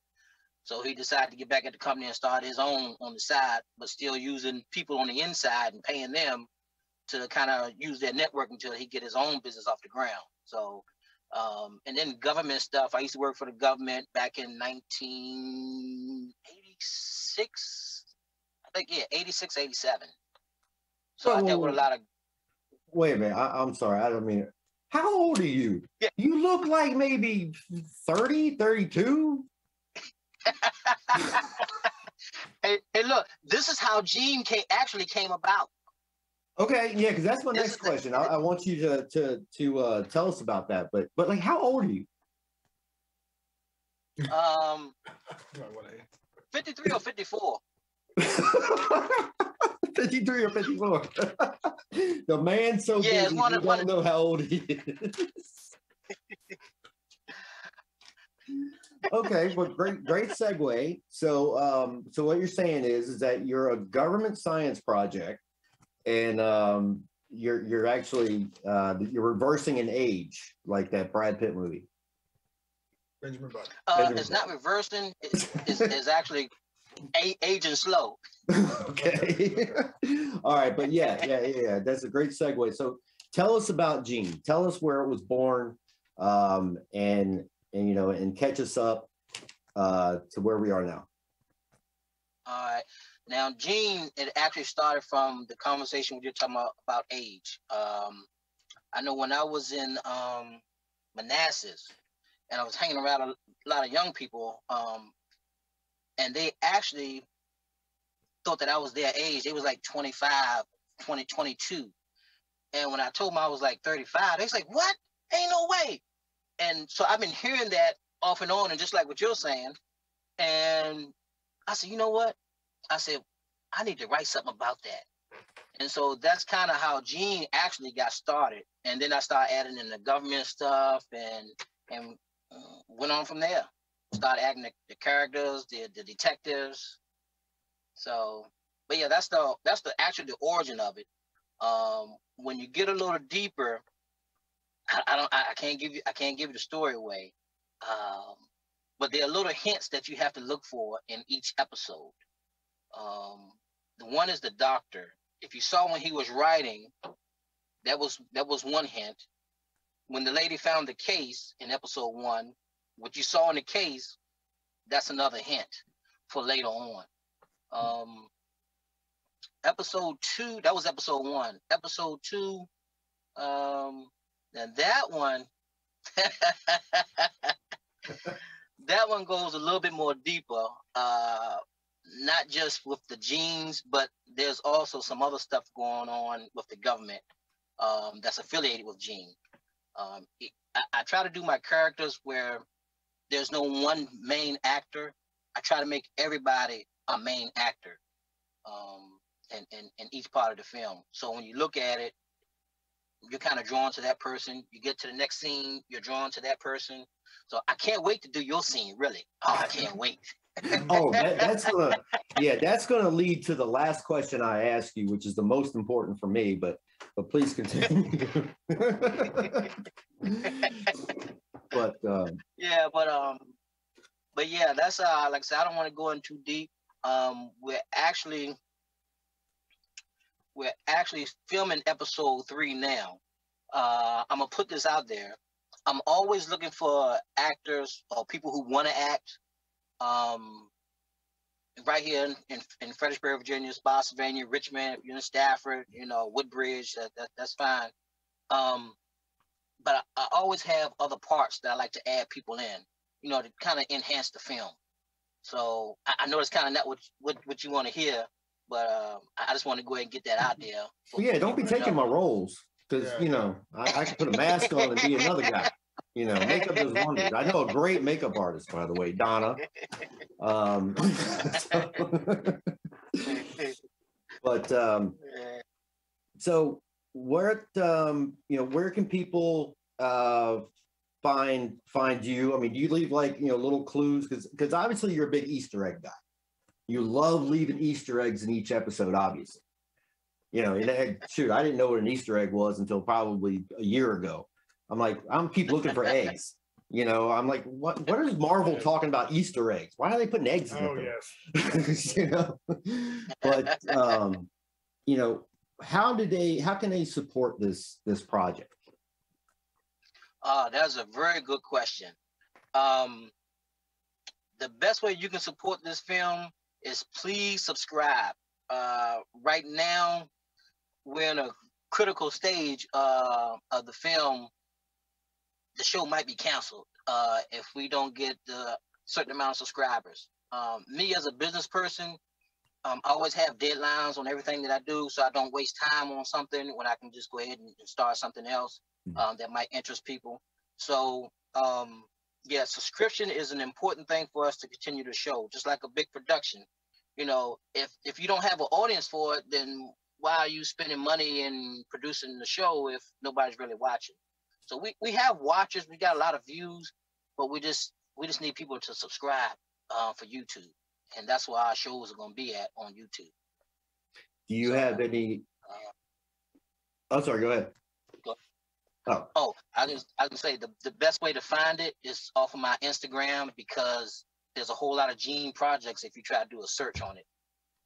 so he decided to get back at the company and start his own on the side, but still using people on the inside and paying them to kind of use their network until he get his own business off the ground. So, um, and then government stuff. I used to work for the government back in 1986. I think yeah, 86, 87. So I dealt with a lot of Wait a minute. I, I'm sorry. I don't mean it. How old are you? You look like maybe 30, 32. hey, hey, look, this is how Gene came, actually came about. Okay, yeah, because that's my next question. I, I want you to to to uh, tell us about that. But but like, how old are you? Um, 53 or 54. 53 or 54. the man so Yeah, busy, one you of- one don't know how old he is. okay, but great, great segue. So, um, so what you're saying is, is that you're a government science project, and um, you're you're actually uh, you're reversing an age, like that Brad Pitt movie. Benjamin Button. Uh, Benjamin it's not reversing. It's, it's, it's actually a- aging slow. okay. All right, but yeah, yeah, yeah, yeah. That's a great segue. So tell us about Gene. Tell us where it was born, um, and and you know, and catch us up uh, to where we are now. All right. Now, Gene, it actually started from the conversation we were talking about, about age. Um, I know when I was in um, Manassas and I was hanging around a lot of young people, um, and they actually thought that I was their age. It was like 25, 20, 22. And when I told them I was like 35, they was like, what? Ain't no way. And so I've been hearing that off and on, and just like what you're saying. And I said, you know what? I said, I need to write something about that. And so that's kind of how Gene actually got started. And then I started adding in the government stuff and and uh, went on from there. Started adding the, the characters, the, the detectives. So, but yeah, that's the that's the actually the origin of it. Um, when you get a little deeper, I, I don't I, I can't give you I can't give you the story away. Um, but there are little hints that you have to look for in each episode. Um, the one is the doctor. If you saw when he was writing, that was that was one hint. When the lady found the case in episode one, what you saw in the case, that's another hint for later on. Um, episode two, that was episode one. Episode two, um, and that one, that one goes a little bit more deeper. Uh, not just with the genes, but there's also some other stuff going on with the government um, that's affiliated with Gene. Um, it- I, I try to do my characters where there's no one main actor. I try to make everybody a main actor. um, in, in, in each part of the film. So when you look at it, you're kind of drawn to that person. You get to the next scene, you're drawn to that person. So I can't wait to do your scene, really. Oh, I can't wait. oh, that, that's gonna, yeah, that's gonna lead to the last question I ask you, which is the most important for me. But, but please continue. but um, yeah, but um, but yeah, that's uh, like I said, I don't want to go in too deep. Um, we're actually we're actually filming episode three now. Uh, I'm gonna put this out there. I'm always looking for actors or people who want to act. Um, right here in, in, in Fredericksburg, Virginia, Spotsylvania, Richmond, you know, Stafford, you know, Woodbridge, that, that that's fine. Um, but I, I, always have other parts that I like to add people in, you know, to kind of enhance the film. So I, I know it's kind of not what, what, what you want to hear, but um, I just want to go ahead and get that out there. Well, yeah, don't be taking my roles because yeah. you know I, I can put a mask on and be another guy. You know, makeup is wonders. I know a great makeup artist, by the way, Donna. Um, but um, so where um, you know where can people uh, find find you? I mean, do you leave like you know little clues because because obviously you're a big Easter egg guy. You love leaving Easter eggs in each episode, obviously. You know, and shoot, I didn't know what an Easter egg was until probably a year ago. I'm like, I'm keep looking for eggs. You know, I'm like, what what is Marvel talking about Easter eggs? Why are they putting eggs in Oh them? yes. you know, but um, you know, how did they how can they support this this project? Uh, that's a very good question. Um, the best way you can support this film is please subscribe. Uh, right now, we're in a critical stage uh, of the film. The show might be canceled uh, if we don't get the certain amount of subscribers. Um, me as a business person, um, I always have deadlines on everything that I do, so I don't waste time on something when I can just go ahead and start something else um, that might interest people. So um, yeah, subscription is an important thing for us to continue to show, just like a big production. You know, if if you don't have an audience for it, then why are you spending money in producing the show if nobody's really watching? So we, we have watchers, we got a lot of views, but we just we just need people to subscribe uh, for YouTube, and that's where our shows are going to be at on YouTube. Do you have any? Oh, sorry. Go ahead. Oh, Oh, I just I can say the, the best way to find it is off of my Instagram because there's a whole lot of Gene projects if you try to do a search on it.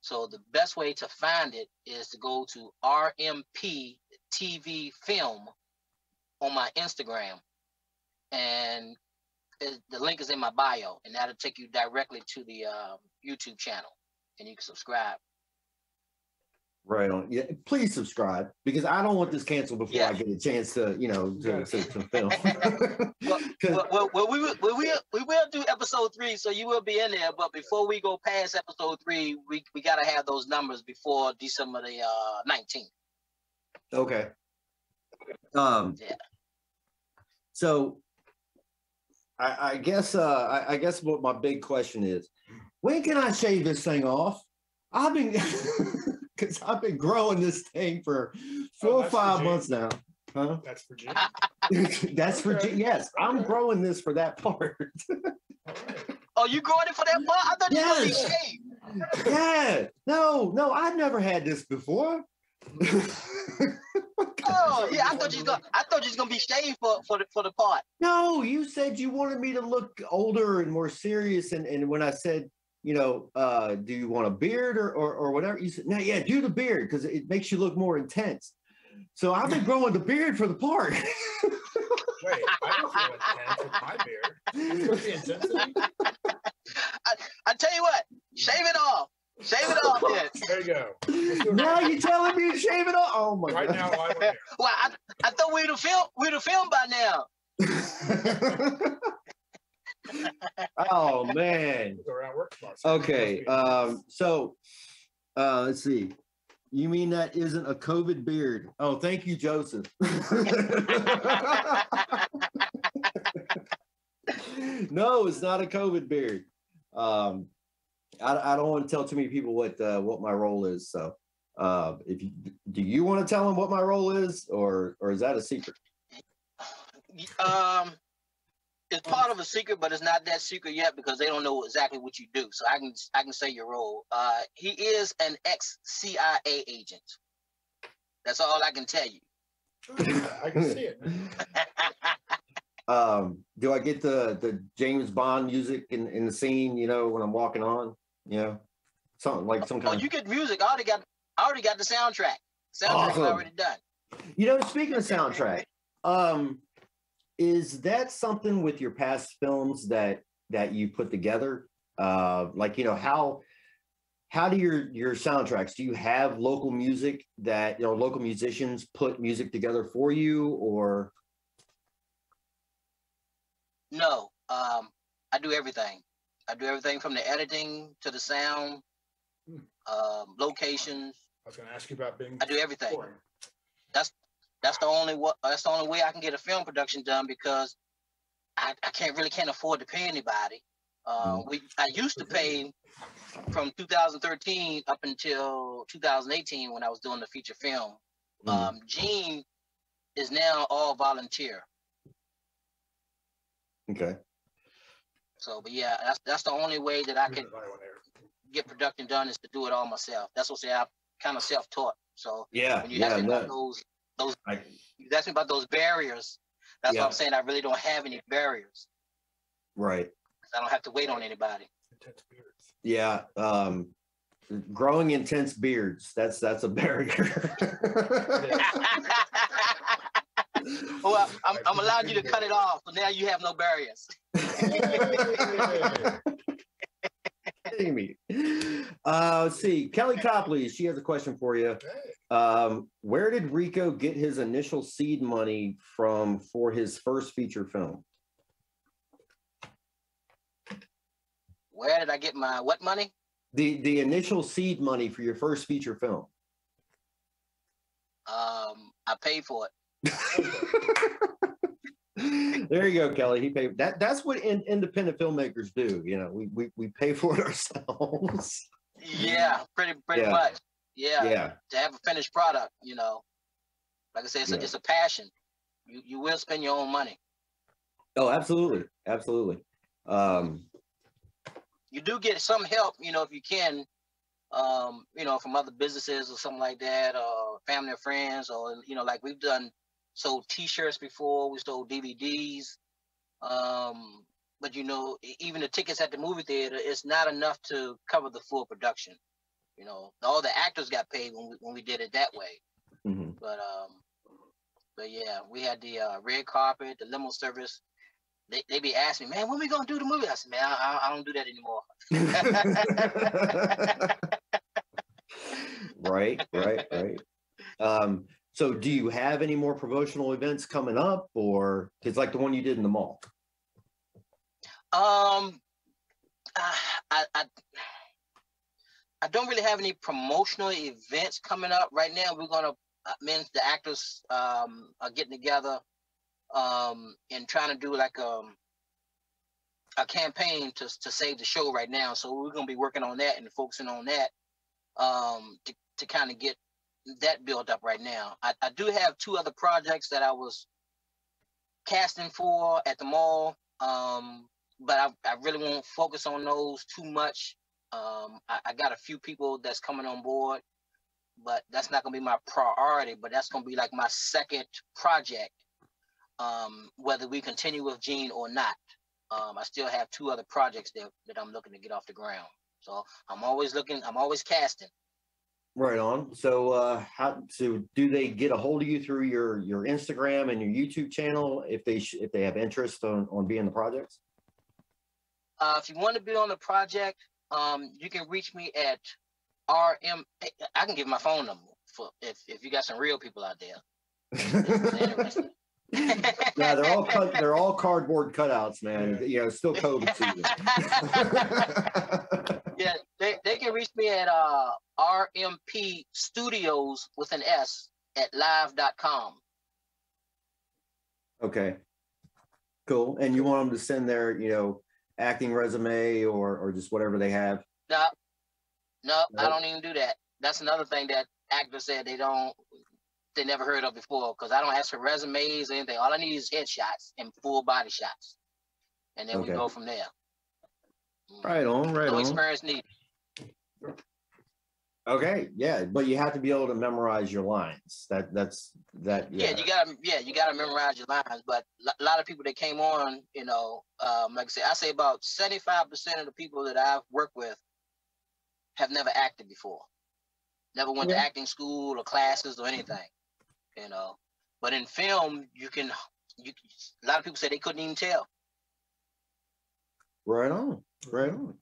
So the best way to find it is to go to RMP TV Film on my Instagram, and it- the link is in my bio, and that'll take you directly to the um, YouTube channel, and you can subscribe. Right on. Yeah, please subscribe because I don't want this canceled before I get a chance to you know to, to, to film. well, well, well, we will, we will we will do episode three, so you will be in there. But before we go past episode three, we, we gotta have those numbers before December the uh nineteenth. Okay. Um. So, I, I guess uh, I, I guess what my big question is, when can I shave this thing off? I've been because I've been growing this thing for four or five June. months now. Huh? That's for June. That's for Okay. yes. I'm growing this for that part. Oh, you growing it for that part? I thought you were gonna be shaved. yeah. No, no, I've never had this before. Oh, yeah, I thought you was gonna I thought you was gonna be shaved for for the for the part. No, you said you wanted me to look older and more serious. And, and when I said, you know, uh, do you want a beard or, or, or whatever? You said, no, yeah, do the beard because it makes you look more intense. So I've been growing the beard for the part. Wait, I don't feel intense with my beard. You feel the intensity? I, I tell you what, shave it off. Shave it off then. There you go. Let's do it now you're telling me to shave it off? Oh my Right God. now, live on air. Well, I, I thought we'd have filmed we'd have filmed by now. oh man. Go around work spots. Okay. Um, so uh, let's see. You mean that isn't a COVID beard? Oh, thank you, Joseph. no, it's not a COVID beard. Um, I, I don't want to tell too many people what uh, what my role is. So, uh, if you do, you want to tell them what my role is, or or is that a secret? Um, it's part of a secret, but it's not that secret yet because they don't know exactly what you do. So I can I can say your role. Uh, he is an ex CIA agent. That's all I can tell you. I can see it. Um, do I get the the James Bond music in in the scene? You know, when I'm walking on, you know, something like some kind. Oh, kind. you get music. I already got I already got the soundtrack. Soundtrack's Awesome. already done. You know, speaking of soundtrack, um, is that something with your past films that that you put together? Uh, like you know how how do your your soundtracks? Do you have local music that you know local musicians put music together for you, or No, um, I do everything. I do everything from the editing to the sound, um, locations. I was going to ask you about being. I do everything. That's that's the only what that's the only way I can get a film production done because I, I can't really can't afford to pay anybody. Uh, we I used to pay from 2013 up until 2018 when I was doing the feature film. Um, Gene is now all volunteer. okay? So, but yeah, that's that's the only way that I can get production done is to do it all myself. That's what I I'm kind of self-taught. So Yeah, when you yeah, no. those those I- you ask me about those barriers, that's Yeah. what I'm saying. I really don't have any barriers. Right. I don't have to wait on anybody. Intense beards. Yeah. Um, growing intense beards. That's that's a barrier. Well, I'm, I'm allowing you to cut it off, so now you have no barriers. kidding me. Uh, let's see. Kelly Copley, she has a question for you. Um, where did Rico get his initial seed money from for his first feature film? Where did I get my what money? The the initial seed money for your first feature film. Um, I paid for it. There you go, Kelly. He paid that. That's what in, independent filmmakers do. You know, we we, we pay for it ourselves. Yeah, pretty pretty Yeah. much. Yeah. Yeah. To have a finished product, you know, like I said, it's, Yeah. a, it's a passion. You you will spend your own money. Oh, absolutely, absolutely. Um, You do get some help, you know, if you can, um, you know, from other businesses or something like that, or family or friends, or you know, like we've done sold T-shirts before, we sold DVDs. Um, but you know, even the tickets at the movie theater, it's not enough to cover the full production. You know, all the actors got paid when we when we did it that way. mhm. But um, but yeah, we had the uh, red carpet, the limo service. They, they be asking me, man, when we gonna do the movie? I said, man, I, I don't do that anymore. right, right, right. Um, so do you have any more promotional events coming up or it's like the one you did in the mall? Um, I, I, I, I don't really have any promotional events coming up right now. We're gonna, uh, me the actors, um, are getting together, um, and trying to do like um a campaign to to save the show right now. So we're gonna be working on that and focusing on that, um, to to kind of get that built up right now. I, I do have two other projects that I was casting for at the mall. Um, but I, I really won't focus on those too much. Um, I, I got a few people that's coming on board, but that's not gonna be my priority. But that's gonna be like my second project, um, whether we continue with Gene or not. Um, I still have two other projects that, that I'm looking to get off the ground. So I'm always looking. I'm always casting. Right on. So uh how so do they get a hold of you through your your Instagram and your YouTube channel if they sh- if they have interest on on being the projects? Uh, if you want to be on the project, um, you can reach me at RM. I can give my phone number for if, if you got some real people out there. Yeah, they're all cut, they're all cardboard cutouts, man. You know, still COVID season. yeah, they, they can reach me at uh, RMP Studios with an S at live.com. Okay. Cool. And you want them to send their, you know, acting resume or or just whatever they have? No, no, I Nope. don't even do that. That's another thing that actors said they don't, they never heard of before. Because I don't ask for resumes or anything. All I need is headshots and full body shots, and then Okay. we go from there. Right on, right no on. experience needed. Okay, yeah, but you have to be able to memorize your lines. That that's that. Yeah. Yeah, you gotta, yeah, you gotta memorize your lines. But a lot of people that came on, you know, um, like I say, I say about seventy-five percent of the people that I've worked with have never acted before, never went to acting school or classes or anything, you know. But in film, you can, you a lot of people say they couldn't even tell. right on, right on.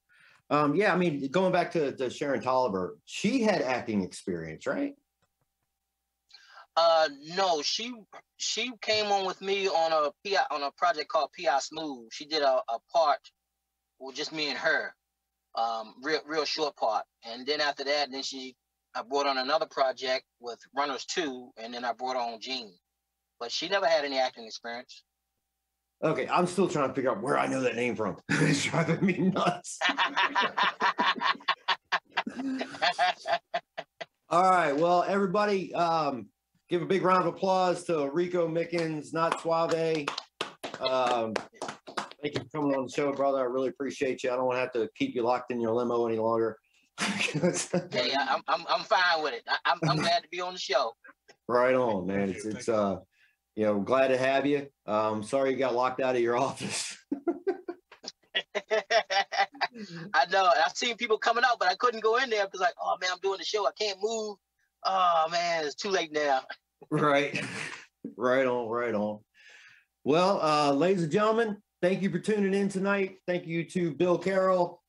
Um, yeah, I mean, going back to, to Sharon Tolliver, she had acting experience, right? Uh, no, she she came on with me on a PI on a project called PI Smooth. She did a, a part with just me and her, um, real real short part. And then after that, then she I brought on another project with Runners Two, and then I brought on Gene. But she never had any acting experience. Okay, I'm still trying to figure out where I know that name from. it's driving me nuts. All right, well, everybody, um, give a big round of applause to Rico Mickens, not Suave. Um, thank you for coming on the show, brother. I really appreciate you. I don't want to have to keep you locked in your limo any longer. hey, I'm, I'm I'm fine with it. I, I'm I'm glad to be on the show. Right on, man. It's it's uh, you know, glad to have you. Um, sorry you got locked out of your office. I know. I've seen people coming out, but I couldn't go in there because like, oh man, I'm doing the show. I can't move. Oh man, it's too late now. right, right on, right on. Well, uh, ladies and gentlemen, thank you for tuning in tonight. Thank you to Bill Carroll.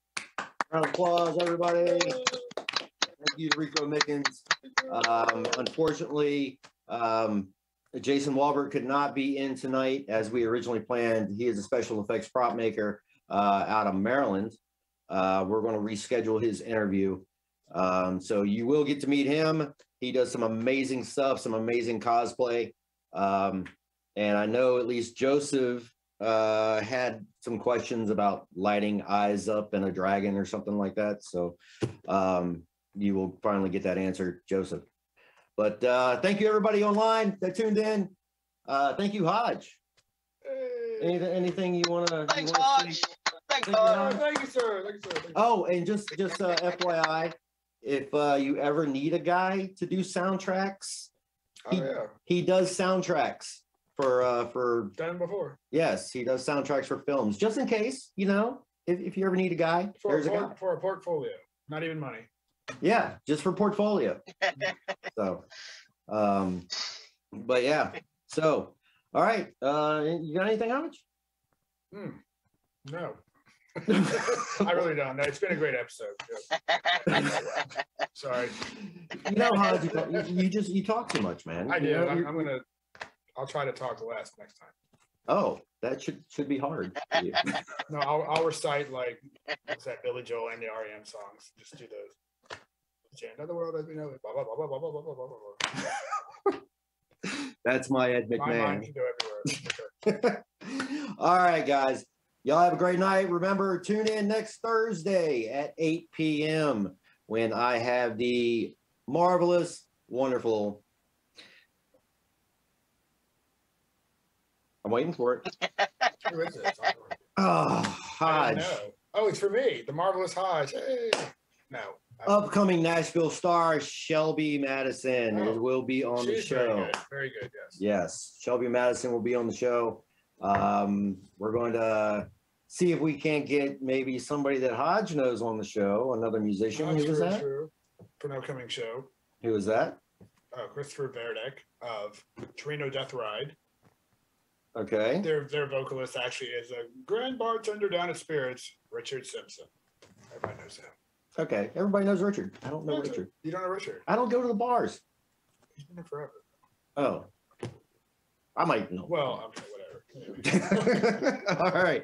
Round of applause, everybody. Thank you to Rico Mickens. Um, unfortunately, um, Jason Walbert could not be in tonight as we originally planned. He is a special effects prop maker uh, out of Maryland. Uh, we're going to reschedule his interview. Um, so you will get to meet him. He does some amazing stuff, some amazing cosplay. Um, and I know at least Joseph uh, had some questions about lighting eyes up in a dragon or something like that. So um, you will finally get that answer, Joseph. But uh, thank you everybody online that tuned in. Uh, thank you, Hodge. Anything, anything you want to? Thanks, Hodge. Thanks, Hodge. Thank you, sir. Thank you, sir. Thank. Oh, and just just uh, FYI, if uh, you ever need a guy to do soundtracks, he, Oh, yeah. he does soundtracks for uh, for Done before. yes, he does soundtracks for films. Just in case, you know, if, if you ever need a guy, For there's a, a guy. for a portfolio, not even money. Yeah, just for portfolio. so, um, but yeah. So, all right. Uh, you got anything, Hodge? Hmm. No. I really don't. No, it's been a great episode. Sorry. You know, Hodge, you, talk- you- you just you talk too much, man. I You did. know, I'm, I'm gonna. I'll try to talk less next time. Oh, that should should be hard. No, I'll, I'll recite like what's that Billy Joel and the REM songs. Just do those. Another world as we know it. Blah, blah, blah, blah, blah, blah, blah, blah, blah, blah. That's my Ed My mind McMahon. can go everywhere. All right, guys. Y'all have a great night. Remember, tune in next Thursday at 8 p.m. when I have the marvelous, wonderful. I'm waiting for it. Who is it? Oh, Hodge. Oh, it's for me. The marvelous Hodge. Hey. No. Upcoming Nashville star Shelby Madison Oh, will be on the She's very show. good. Very good. Yes. Yes, Shelby Madison will be on the show. Um, we're going to see if we can't get maybe somebody that Hodge knows on the show, another musician. That's Who was that? For an upcoming show, Who was that? uh, Christopher Verdek of Torino Death Ride. Okay. Their their vocalist actually is a grand bartender down at Spirits, Richard Simpson. Everybody knows him. Okay. Everybody knows Richard. I don't know. Richard. You don't know Richard? I don't go to the bars. He's been there forever. Oh. I might know. Well, okay, whatever. All right.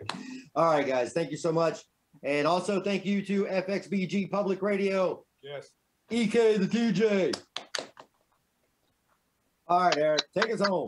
All right, guys. Thank you so much. And also thank you to FXBG Public Radio, Yes. EK the TJ. All right, Eric, take us home.